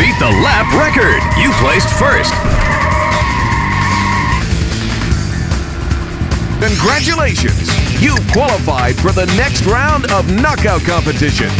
Beat the lap record. You placed first. Congratulations! You've qualified for the next round of knockout competition.